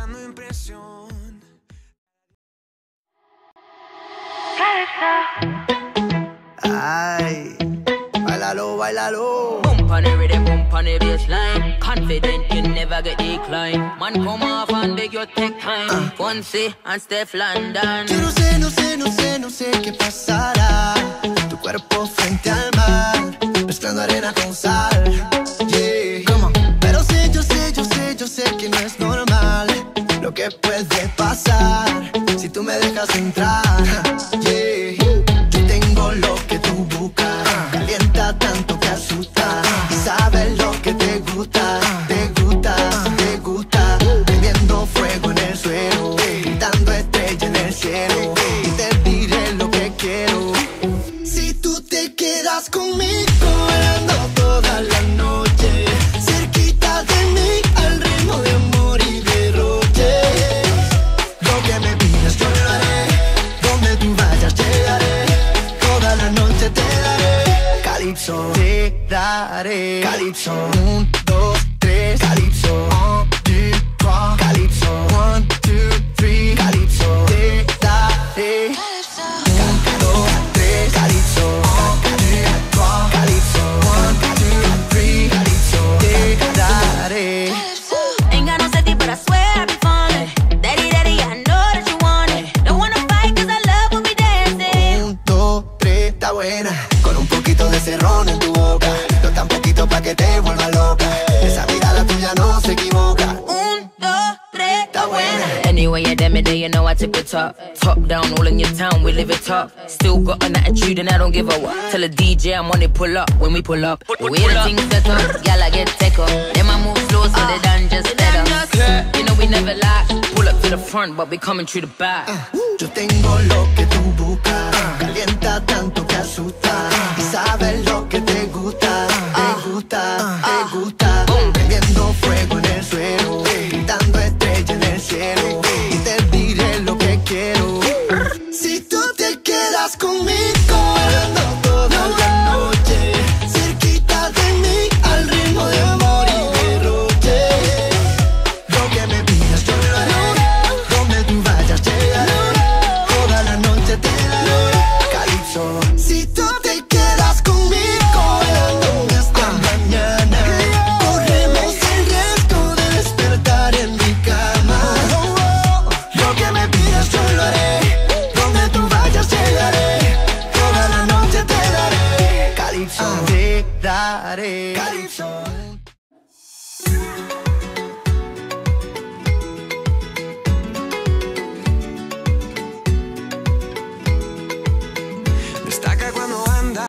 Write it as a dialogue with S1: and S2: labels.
S1: dando impresión. Ay, bailalo, bailalo.
S2: Bump on every day, bump on every slime. Confident you never get declined. Man, come off and beg your take time. Fonsi and
S1: Stefflon Don. si tú me dejas entrar. Yeah. dare. Calizzo Un,
S2: due Every day you know I tip it top. Top down, all in your town, we live it top. Still got an attitude and I don't give a what. Tell a DJ I'm on it, pull up when we pull up. We the things set up, y'all I get take up. Then I move slow so they done just better. You know we never lie. Pull up to the front, but we coming through the back.
S1: Yo tengo lo que tú buscas. Si tú te quedas conmigo, en la luna hasta mañana, corremos el riesgo de despertar en mi cama. Lo que me pidas yo lo haré. Donde tú vayas, llegaré. Toda la noche te daré. Califórmate, ah. daré. Daré.